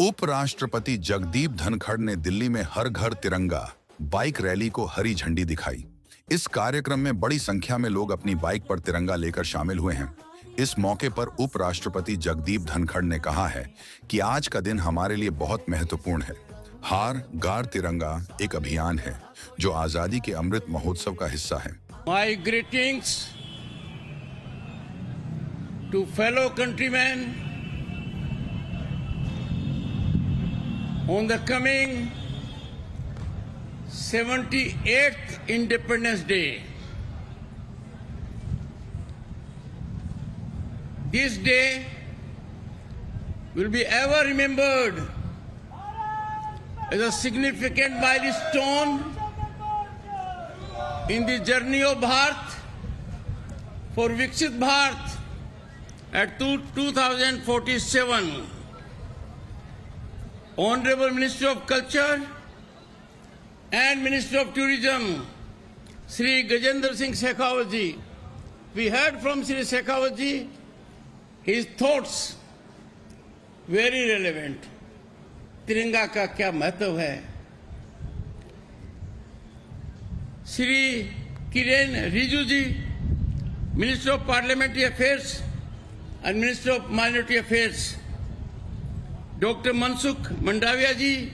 उपराष्ट्रपति जगदीप धनखड़ ने दिल्ली में हर घर तिरंगा, बाइक रैली को हरी झंडी दिखाई। इस कार्यक्रम में बड़ी संख्या में लोग अपनी बाइक पर तिरंगा लेकर शामिल हुए हैं। इस मौके पर उपराष्ट्रपति जगदीप धनखड़ ने कहा है कि आज का दिन हमारे लिए बहुत महत्वपूर्ण है। हार, गार तिरंगा एक अभियान है, जो आज़ादी के अमृत महोत्सव का हिस्सा है। माई greetings to fellow countrymen on the coming 78th Independence Day. This day will be ever remembered as a significant milestone in the journey of Bharat for Viksit Bharat at 2047. Honorable Minister of Culture and Minister of Tourism, Sri Gajendra Singh Shekhawat ji. We heard from Sri Shekhawat ji his thoughts very relevant. तिरंगा का क्या महत्व है Shri Kiren Rijiju ji minister of parliamentary affairs and minister of minority affairs Dr. Mansukh Mandaviaji,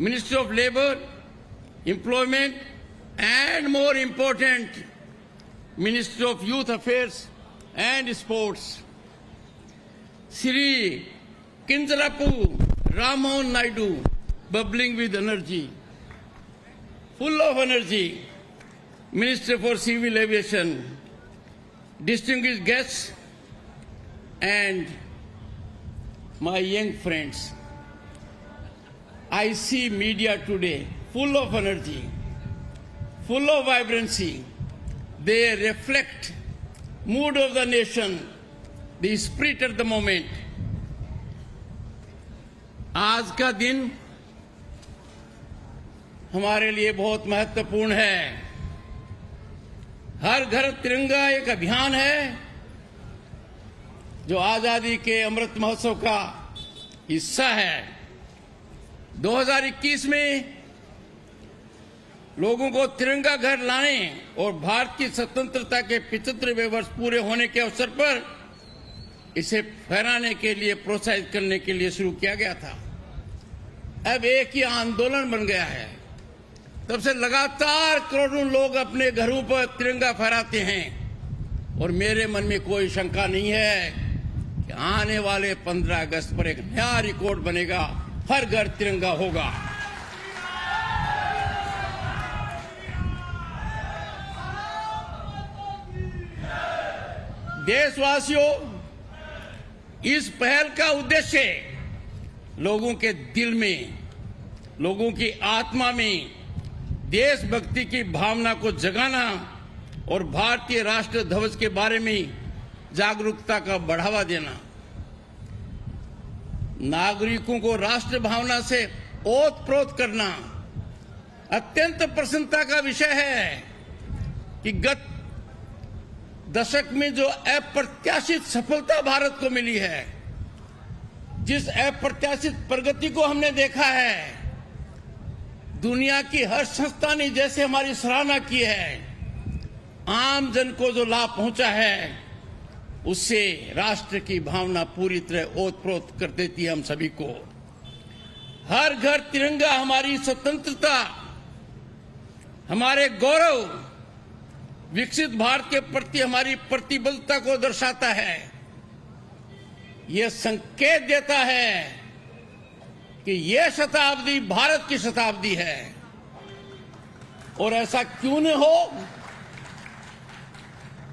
Minister of Labour, Employment, and more important, Minister of Youth Affairs and Sports, Sri Kinjalapu Ramon Naidu, bubbling with energy, full of energy, Minister for Civil Aviation, distinguished guests, and my young friends. I see media today full of energy, full of vibrancy. They reflect mood of the nation, the spirit at the moment. आज का दिन हमारे लिए बहुत महत्वपूर्ण है हर घर तिरंगा एक अभियान है जो आज़ादी के अमृत महोत्सव का हिस्सा है। 2021 में लोगों को तिरंगा घर लाने और भारत की स्वतंत्रता के पिछहत्तरवें वर्ष पूरे होने के अवसर पर इसे फहराने के लिए, प्रोत्साहित करने के लिए शुरू किया गया था। अब एक ही आंदोलन बन गया है। तब से लगातार करोड़ों लोग अपने घरों पर तिरंगा फहराते हैं और मेरे मन में कोई शंका नहीं है कि आने वाले 15 अगस्त पर एक नया रिकॉर्ड बनेगा। हर घर तिरंगा होगा। देशवासियों, इस पहल का उद्देश्य लोगों के दिल में, लोगों की आत्मा में देशभक्ति की भावना को जगाना और भारतीय राष्ट्र ध्वज के बारे में जागरूकता का बढ़ावा देना। नागरिकों को राष्ट्र भावना से ओत प्रोत करना अत्यंत प्रसन्नता का विषय है कि गत दशक में जो अप्रत्याशित सफलता भारत को मिली है, जिस अप्रत्याशित प्रगति को हमने देखा है, दुनिया की हर संस्था ने जैसे हमारी सराहना की है, आम जन को जो लाभ पहुँचा है उससे राष्ट्र की भावना पूरी तरह ओतप्रोत कर देती है हम सभी को। हर घर तिरंगा, हमारी स्वतंत्रता, हमारे गौरव, विकसित भारत के प्रति हमारी प्रतिबद्धता को दर्शाता है। यह संकेत देता है कि यह शताब्दी भारत की शताब्दी है। और ऐसा क्यों न हो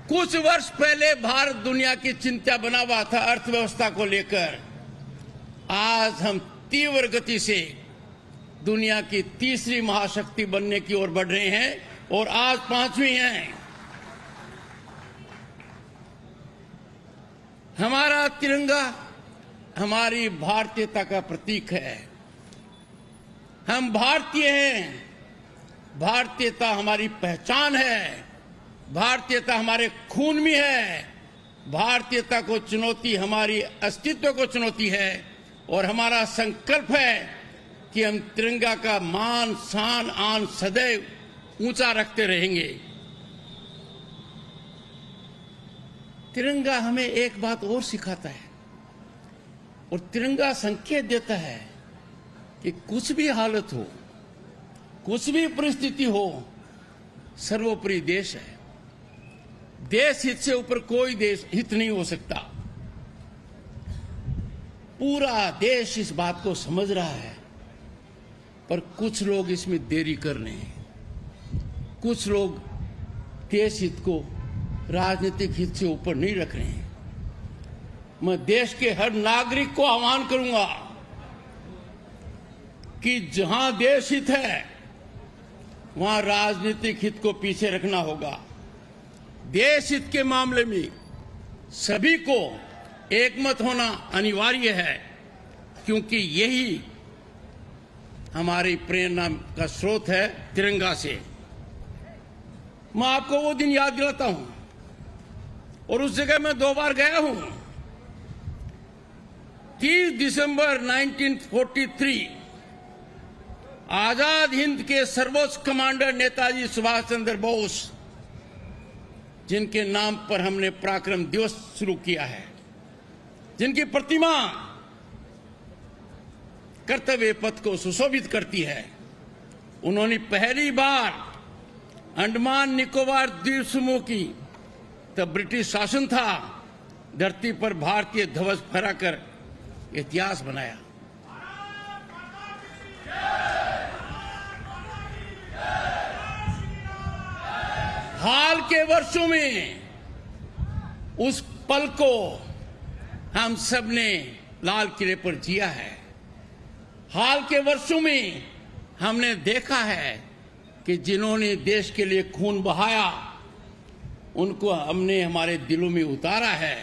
कुछ वर्ष पहले भारत दुनिया की चिंता बना हुआ था अर्थव्यवस्था को लेकर। आज हम तीव्र गति से दुनिया की तीसरी महाशक्ति बनने की ओर बढ़ रहे हैं और आज पांचवी हैं। हमारा तिरंगा हमारी भारतीयता का प्रतीक है। हम भारतीय हैं। भारतीयता हमारी पहचान है। भारतीयता हमारे खून में है। भारतीयता को चुनौती, हमारी अस्तित्व को चुनौती है। और हमारा संकल्प है कि हम तिरंगा का मान, शान, आन, सदैव ऊँचा रखते रहेंगे। तिरंगा हमें एक बात और सिखाता है और तिरंगा संकेत देता है कि कुछ भी हालत हो, कुछ भी परिस्थिति हो, सर्वोपरि देश है। देश हित से ऊपर कोई देश हित नहीं हो सकता। पूरा देश इस बात को समझ रहा है, पर कुछ लोग इसमें देरी कर रहे हैं। कुछ लोग देश हित को, राजनीतिक हित से ऊपर नहीं रख रहे हैं। मैं देश के हर नागरिक को आह्वान करूँगा कि जहाँ देश हित है, वहाँ राजनीतिक हित को पीछे रखना होगा। देश हित के मामले में सभी को एकमत होना अनिवार्य है, क्योंकि यही हमारी प्रेरणा का स्रोत है तिरंगा से। मैं आपको वो दिन याद दिलाता हूँ, और उस जगह मैं दो बार गया हूँ। 30 दिसंबर 1943 आज़ाद हिंद के सर्वोच्च कमांडर नेताजी सुभाष चंद्र बोस जिनके नाम पर हमने पराक्रम दिवस शुरू किया है, जिनकी प्रतिमा कर्तव्य पथ को सुशोभित करती है, उन्होंने पहली बार अंडमान निकोबार द्वीप समूह की, तब ब्रिटिश शासन था, धरती पर भारतीय ध्वज फहराकर इतिहास बनाया। हाल के वर्षों में उस पल को हम सबने लाल किले पर जिया है। हाल के वर्षों में हमने देखा है कि जिन्होंने देश के लिए खून बहाया, उनको हमने हमारे दिलों में उतारा है।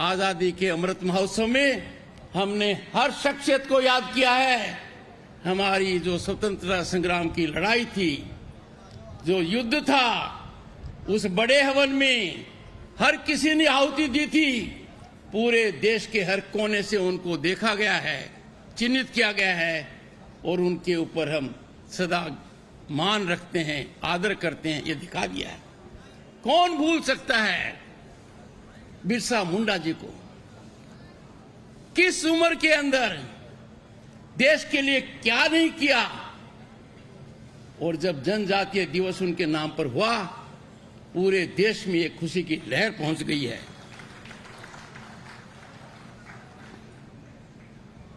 आज़ादी के अमृत महोत्सव में हमने हर शख्सियत को याद किया है। हमारी जो स्वतंत्रता संग्राम की लड़ाई थी जो युद्ध था, उस बड़े हवन में हर किसी ने आहुति दी थी। पूरे देश के हर कोने से उनको देखा गया है, चिन्हित किया गया है और उनके ऊपर हम सदा मान रखते हैं, आदर करते हैं। ये दिखा दिया है। कौन भूल सकता है बिरसा मुंडा जी को? किस उम्र के अंदर देश के लिए क्या नहीं किया? और जब जनजातीय दिवस उनके नाम पर हुआ, पूरे देश में एक खुशी की लहर पहुँच गई है।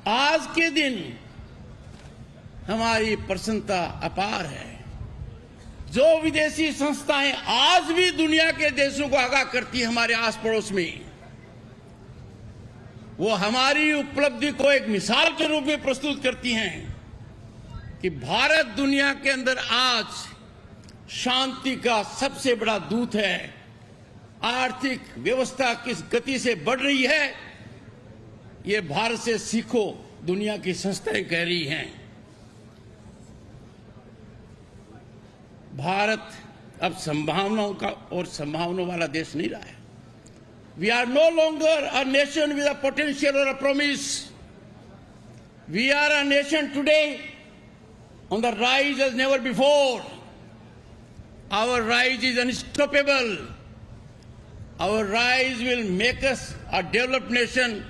आज के दिन हमारी प्रसन्नता अपार है। जो विदेशी संस्थाएँ आज भी दुनिया के देशों को आगाह करती है, हमारे आस पड़ोस में, वो हमारी उपलब्धि को एक मिसाल के रूप में प्रस्तुत करती हैं। कि भारत दुनिया के अंदर आज शांति का सबसे बड़ा दूत है। आर्थिक व्यवस्था किस गति से बढ़ रही है, ये भारत से सीखो, दुनिया की संस्थाएँ कह रही हैं। भारत अब संभावनाओं का और संभावनाओं वाला देश नहीं रहा है। We are no longer a nation with a potential और a promise we are a nation today on the rise as never before. Our rise is unstoppable. Our rise will make us a developed nation.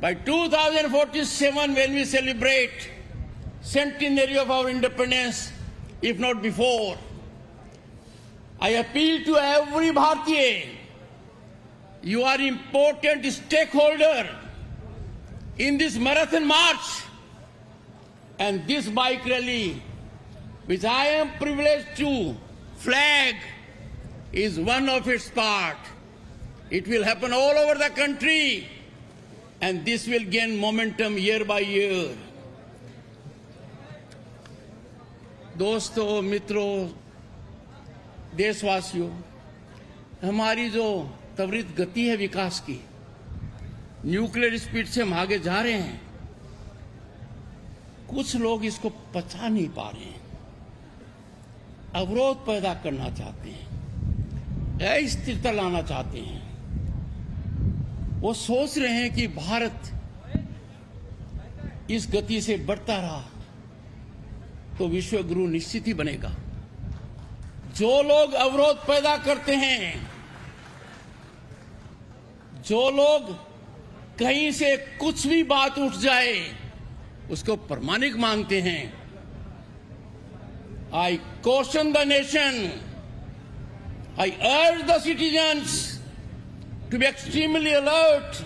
By 2047, when we celebrate centenary of our independence, if not before, I appeal to every Bharatiya. You are important stakeholder in this marathon march. And this bike rally, which I am privileged to flag, is one of its part. It will happen all over the country, and this will gain momentum year by year. दोस्तों मित्रों देशवासियों हमारी जो त्वरित गति है विकास की nuclear speed से हम आगे जा रहे हैं कुछ लोग इसको पचा नहीं पा रहे हैं। अवरोध पैदा करना चाहते हैं। अस्थिरता लाना चाहते हैं। वो सोच रहे हैं कि भारत इस गति से बढ़ता रहा तो विश्व गुरु निश्चित ही बनेगा। जो लोग अवरोध पैदा करते हैं, जो लोग कहीं से कुछ भी बात उठ जाए उसको प्रमाणिक मांगते हैं। I question the nation I urge the citizens to be extremely alert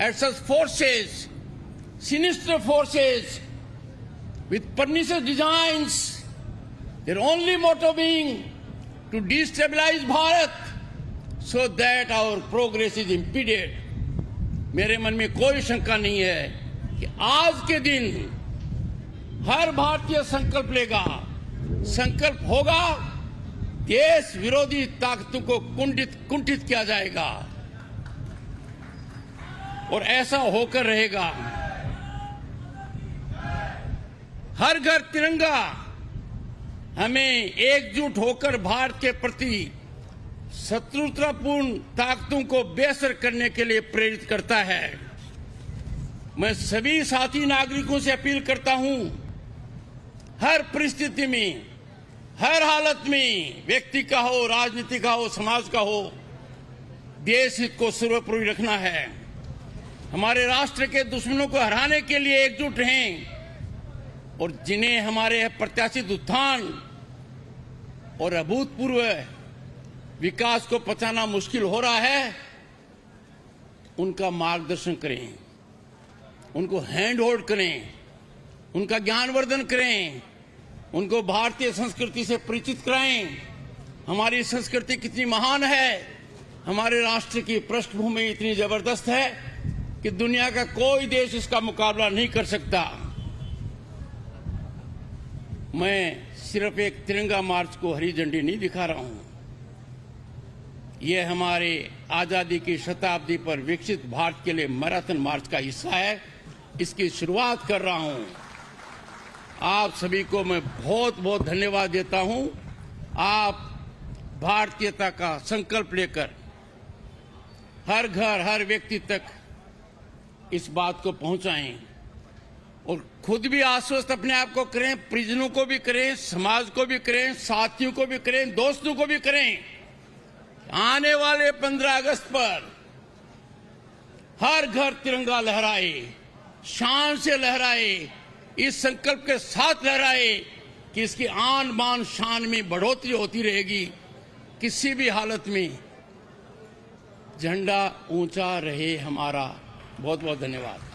at such forces sinister forces with pernicious designs their only motto being to destabilise Bharat so that our progress is impeded मेरे मन में कोई शंका नहीं है। कि आज के दिन हर भारतीय संकल्प लेगा। संकल्प होगा, देश विरोधी ताकतों को कुंठित कुंठित किया जाएगा। और ऐसा होकर रहेगा। हर घर तिरंगा हमें एकजुट होकर भारत के प्रति शत्रुतापूर्ण ताकतों को बेसर करने के लिए प्रेरित करता है। मैं सभी साथी नागरिकों से अपील करता हूँ, हर परिस्थिति में, हर हालत में, व्यक्ति का हो, राजनीति का हो, समाज का हो, देश हित को सर्वोपरि रखना है। हमारे राष्ट्र के दुश्मनों को हराने के लिए एकजुट रहें और जिन्हें हमारे प्रत्याशित उत्थान और अभूतपूर्व विकास को पचाना मुश्किल हो रहा है, उनका मार्गदर्शन करें। उनको हैंड होल्ड करें, उनका ज्ञानवर्धन करें, उनको भारतीय संस्कृति से परिचित कराएँ। हमारी संस्कृति कितनी महान है, हमारे राष्ट्र की पृष्ठभूमि इतनी ज़बरदस्त है कि दुनिया का कोई देश इसका मुकाबला नहीं कर सकता। मैं सिर्फ़ एक तिरंगा मार्च को हरी झंडी नहीं दिखा रहा हूँ। यह हमारे आज़ादी की शताब्दी पर विकसित भारत के लिए मैराथन मार्च का हिस्सा है। इसकी शुरुआत कर रहा हूँ। आप सभी को मैं बहुत बहुत धन्यवाद देता हूँ। आप भारतीयता का संकल्प लेकर हर घर, हर व्यक्ति तक इस बात को पहुंचाएँ और खुद भी आश्वस्त अपने आप को करें, परिजनों को भी करें, समाज को भी करें, साथियों को भी करें, दोस्तों को भी करें। आने वाले 15 अगस्त पर हर घर तिरंगा लहराए। शान से लहराए, इस संकल्प के साथ लहराए कि इसकी आन बान शान में बढ़ोतरी होती रहेगी, किसी भी हालत में। झंडा ऊँचा रहे हमारा। बहुत बहुत धन्यवाद।